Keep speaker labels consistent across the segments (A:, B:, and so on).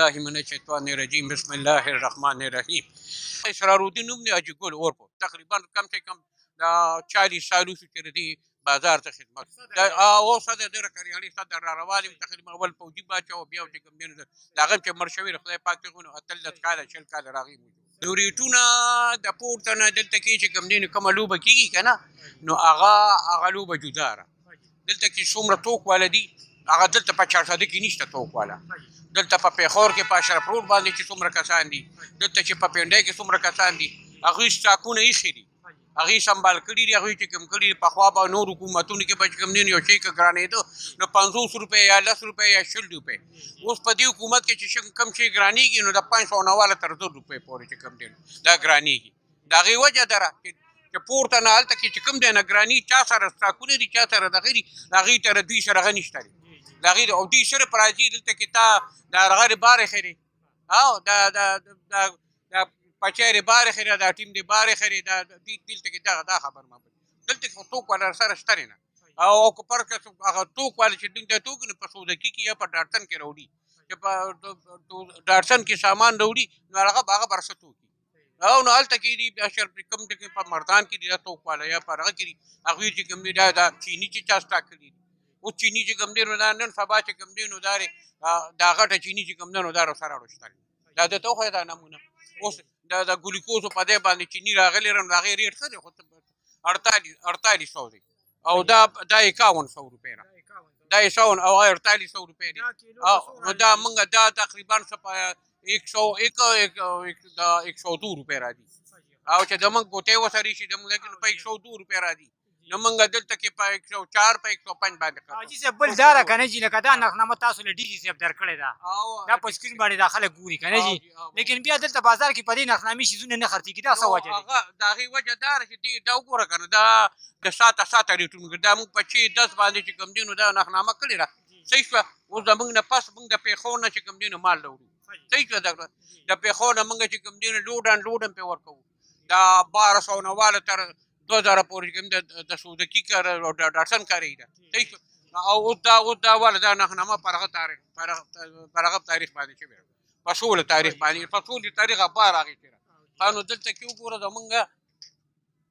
A: بالله من الشیطان الرجیم بسم الله الرحمن الرحیم اسرار الدین نوم دی اجي ګل اور په تقریبا کم سے کم دا 40 سالو شو چې دی بازار ته خدمت دا او صد در کریانی صد را روانم تقریبا اول پوجي باچا او بیا چې کوم دین دا غم چې مرشوي خدای پاک ته غونو اتل کاله شل کاله راغی ریټونه د پورته نه دلته کې چې کوم دین کومه لوبه کیږي کنه نو هغه هغه لوبه جدا را دلته کې څومره توک ولدي هغه دلته په چارسده کې نشته توک والا دلته په پیښور کې په اشرف روډ باندې چې څومره کسان دي دلته چې په پنډه کې څومره کسان دي هغه سټاکونه یې خېری هغه سمبال کړی دی هغه چې کم کړی په خوا به نور حکومتونو کې بچ کم نه یو شي ګرانې دو نو 500 روپے یا 10 روپے یا 100 روپے اوس په دې حکومت کې چې کم شي ګرانی کې نو د 500 نواله تر 2 روپے پورې چې کم دی دا ګرانی کې دا غي وجه دره چې پورته نه حالت کې چې کم دی نه ګرانی چا سره ساکونه دي چا سره د غیري دا غي تر دوی سره غنښتري دا غي او دې سره پراځي دلته کې تا دا غیر بار خېری او دا دا دا دا پچېری بار خره دا ټیم دی بار خره دا دې دلته کې دا دا خبر ما دلته کې څوک ولا سره ستنه نه او کو پر که هغه څوک ولا چې دلته څوک نه په سوده کې کې یا په ډارتن کې راوړي چې په ډارتن کې سامان راوړي نو هغه هغه برسته او نو الته کې دي بیا شر کوم ټکی په مردان کې دي تاسو کواله یا پرغه کې دي هغه چې کوم دي دا دا چینی چې تاسو ټاکل دي او چینی چې کوم دي نو دا نن سبا چې کوم دي نو دا دا غټه چینی چې کوم نو دا سره ورشتل دا د توخه دا نمونه اوس دا د ګلیکوز په دې باندې چینی راغلی رم راغی ریټ څه دی خو 48 4800 دی او دا دا 5100 روپے را دا 51 او 4800 روپے دي او دا موږ دا تقریبا سپا 101 دا 102 روپے را دي او چې زمونږ ګوتې وسري شي زمونږ لیکن په 102 روپې راځي نو مونږ دلته کې په 104 په 105 باندې کړو
B: حاجی صاحب بل دار کنه جی لکه دا نخنامه تاسو له ډي جی صاحب درکړې دا دا په سکرین باندې داخله ګوري کنه جی لیکن بیا دلته بازار کې په دې نخنامي شي زونه نه خرڅي کیدا سو وجه
A: دا غي وجه دار چې دا وګوره کنه دا د ساته ساته ریټون کړ دا موږ په چی دس باندې چې کوم دینو دا نخنامه کړی را صحیح شو او زمونږ نه پس موږ د پیښو نه چې کوم دینو مال لورو صحیح شو د پیښو نه موږ چې کوم دینو لوډ ان لوډ په ورکو دا 1200 نه واله تر 2000 پورې کوم د سودکی کار او د ډاټسن کاری دا صحیح شو او دا او دا ول دا نخنامه پرغه تاریخ پرغه تاریخ باندې چې په ټول تاریخ باندې په ټول تاریخ بار راغی خانو دلته کې وګوره زمونږ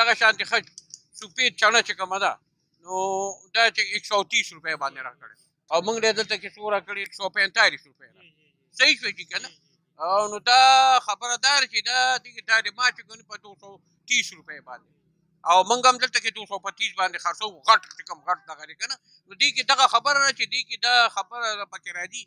A: دغه شانتي خج سپید چڼه چې کومه ده نو دا چې 130 روپۍ باندې راکړي او موږ له دلته کې سوره کړی 145 روپۍ ده صحیح شو چې کنه او نو دا خبره دار چې دا د طالبان چې کوم په 230 روپۍ باندې او موږ هم دلته کې 225 باندې خرڅو غټ کم غټ دغه کنه نو دې کې دغه خبره چې دې کې دا خبره پکې راځي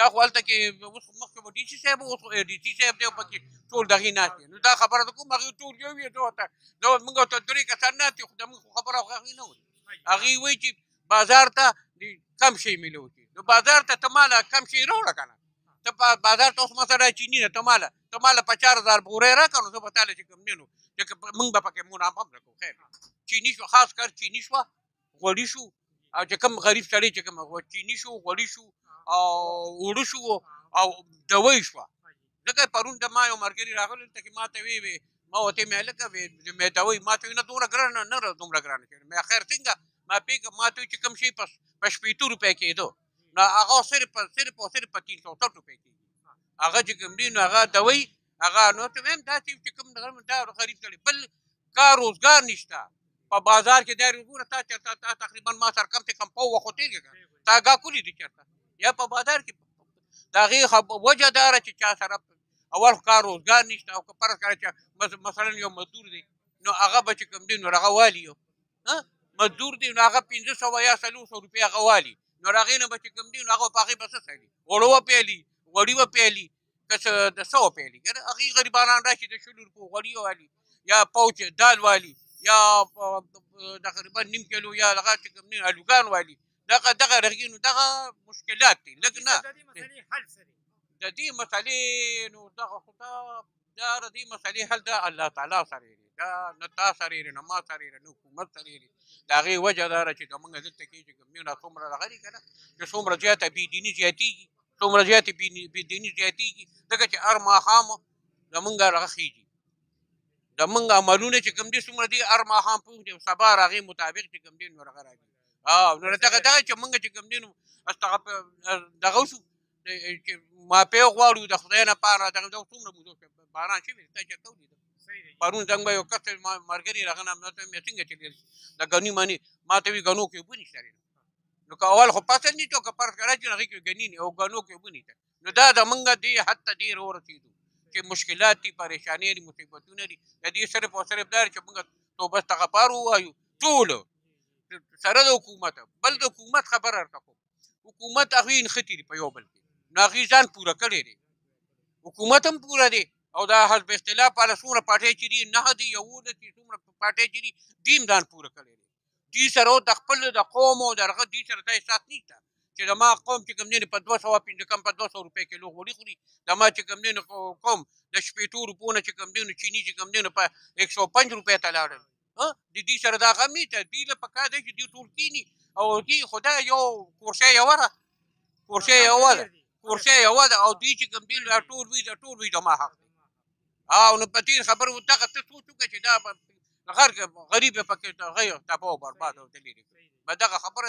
B: دا خو
A: هلته کې اوس مخکې به ډي سي صاحب اوس خو ډي سي صاحب دی پکې ټول دغې ناست دي نو دا خبره ته کوم هغوی ټول یو یې دوه ته دا موږ ته درې کسان ناست دي خو دا موږ خبره هغوی نه وایي هغوی وایي چې بازار ته کم شی ملو شي نو بازار ته ته ماله کم شی راوړه که نه ته بازار ته اوس ما سره چیني نه ته ماله ته ماله په چار هزار بورې راکړه نو زه به تاله چې کوم نه نو موږ به پکې منافع هم نه کوو خیر چیني شو خاص کر چیني شوه غوړي شو او چې کوم غریب سړی چې کوم چینی شو غوړي شو او وړو شو او دوی شو ځکه پرون د ما یو مرګري راغلی ته ما ته وی وی ما وته مې لکه وی مې دوی ما ته نه دومره ګران نه نه دومره ګران چې مې خیر څنګه ما پیګ ما ته چې کوم شي پس پس پیتو روپې کېدو نو هغه صرف صرف او صرف 300 روپې کېږي هغه چې کوم دی نو هغه دوی هغه نو ته هم دا چې کوم دغه دا غریب سړی بل کار روزګار نشته په بازار کې دا وګوره تا چې تا, تا تقریبا ما سره کم څه کم په وخت تیږي تا غا کولی دي چرته یا په بازار کې دا غي وجه دار چې چا سره اول کار روزګار نشته او پر کار چې مثلا یو مزدور دی نو هغه به چې کوم دی نو هغه والی یو ها مزدور دی نو هغه 1500 یا 300 روپیا هغه والی نو هغه نه به چې کوم دی نو هغه په هغه بس سړي وړو پیلی وړي پیلی که څه د څه وپیلي یاره هغوی غریبانان راشي د شلو روپو غوړي والي یا پوچ دال والي یا د غریبا نیم کیلو یا دغه چې کوم نه الوګان والي دغه دغه رغي نو دغه مشکلات دي لږ نه
B: د دې مسلې
A: نو دغه خو دا دا د دې مسلې حل د الله تعالی سره دی دا نه تا سره دی نه ما سره دی نه حکومت سره دی د هغې وجه دا ده چې زمونږ دلته کې چې کوم نه څومره راغلي که نه چې څومره زیاته بېدیني زیاتېږي څومره زیاتې بې دیني زیاتېږي ځکه چې هر ماښام زمونږ هغه خېږي زمونږ عملونه چې کوم دي څومره دي هر ماښام پوه دي سبا د هغې مطابق چې کوم دي نو هغه راځي او نو دغه دغه چې مونږ چې کوم دي نو دغه شو چې ماپې غواړو د خدای نه پاره دغه څومره موده باران شوی ته چې کولی پرون څنګه به یو کس مرګري راغنه مې څنګه چې د غنی معنی ما ته وی غنو کې وبني شري نو که اول خو پته نه ته که پر کړه چې هغه کې غنی نه او غنو کې ونی ته نو دا د منګه دی حتی دی ور رسیدو چې مشکلات دي پریشانې دي مصیبتونه دي د دې سره په سره دار چې موږ توبه استغفار وایو ټول سره د حکومت بل د حکومت خبر ارته کو حکومت هغه ان ختی دی په یو بل کې ناغي ځان پوره کړی دی حکومت هم پوره دی او دا حزب اختلاف علی سوره پټه چي دي نه دي یو د څومره پټه چي دي دیم ځان پوره کړی دوی سره د خپل د قوم او درغه دوی سره ته احساس نشته چې د ما قوم چې کوم نه په 200 پنځه کم په 200 روپۍ کې لوغ وړي خوري د ما چې کوم نه قوم د شپېټو روپو نه چې کوم نه چینی چې کوم نه په 105 روپۍ ته لاړل د دې سره دا غم نه ته دی له پکا دی چې دی ټول کینی او دی خدا یو کورسه یو را کورسه یو را کورسه یو او دی چې کوم دی ټول وی د ټول وی د ما حق او نو په تیر خبر و دغه ته څو ټکه چې دا غر غریب پکې ته غي تباہ او برباد او دلی به دغه خبره